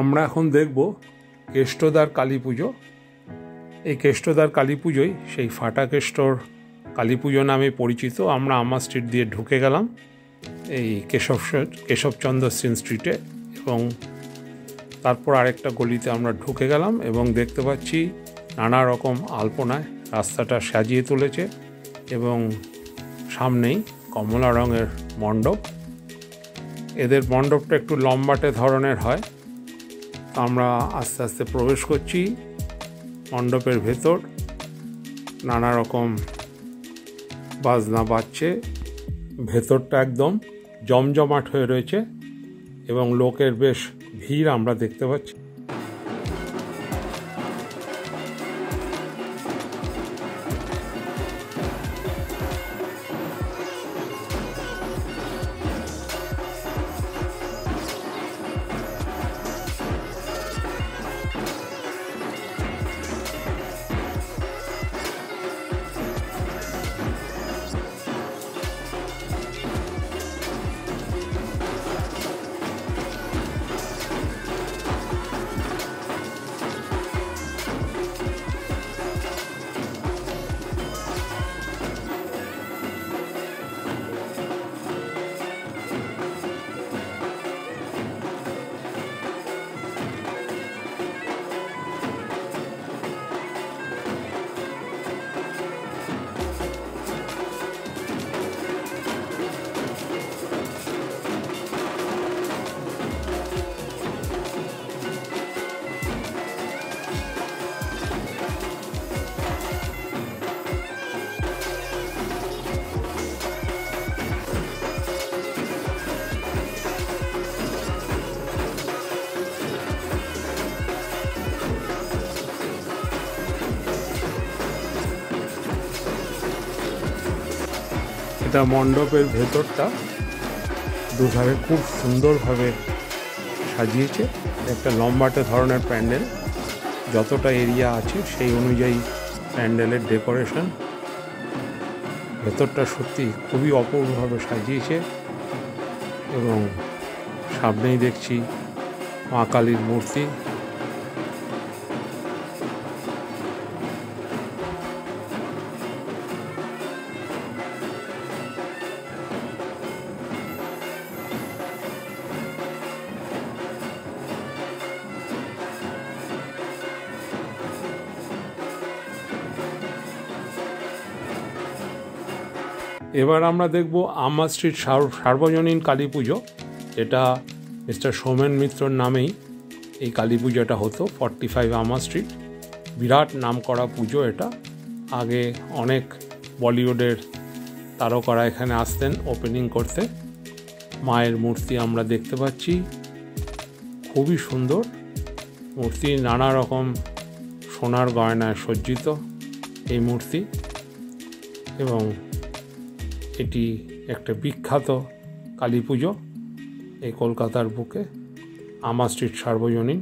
আমরা এখন দেখব কেষ্টদার কালী পুজো। এই কেষ্টদার কালী পুজোই সেই ফাটা কেষ্টর কালী পুজো নামে পরিচিত। আমরা আমার স্ট্রিট দিয়ে ঢুকে গেলাম এই কেশব কেশবচন্দ্র সিন স্ট্রিটে এবং তারপর আরেকটা গলিতে আমরা ঢুকে গেলাম এবং দেখতে পাচ্ছি নানা রকম আলপনায় রাস্তাটা সাজিয়ে তুলেছে এবং সামনেই কমলা রঙের মণ্ডপ। এদের মণ্ডপটা একটু লম্বাটে ধরনের হয়। আমরা আস্তে আস্তে প্রবেশ করছি মণ্ডপের ভেতর। নানা রকম বাজনা বাজছে। ভেতরটা একদম জমজমাট হয়ে রয়েছে এবং লোকের বেশ ভিড় আমরা দেখতে পাচ্ছি। এটা মণ্ডপের ভেতরটা দুধারে খুব সুন্দরভাবে সাজিয়েছে। একটা লম্বাটে ধরনের প্যান্ডেল। যতটা এরিয়া আছে সেই অনুযায়ী প্যান্ডেলের ডেকোরেশন। ভেতরটা সত্যি খুবই অপূর্বভাবে সাজিয়েছে এবং সামনেই দেখছি মা কালীর মূর্তি। এবার আমরা দেখব আমা স্ট্রিট সার্বজনীন কালী পুজো। এটা মিস্টার সোমেন মিত্রর নামেই এই কালী পুজোটা হতো ফর্টি ফাইভ আমা স্ট্রিট বিরাট নাম করা পুজো এটা। আগে অনেক বলিউডের তারকারা এখানে আসতেন ওপেনিং করতে। মায়ের মূর্তি আমরা দেখতে পাচ্ছি। খুবই সুন্দর। মূর্তি নানা রকম সোনার গয়নায় সজ্জিত এই মূর্তি। এবং এটি একটা বিখ্যাত কালী পুজো এই কলকাতার বুকে আমার স্ট্রিট সার্বজনীন।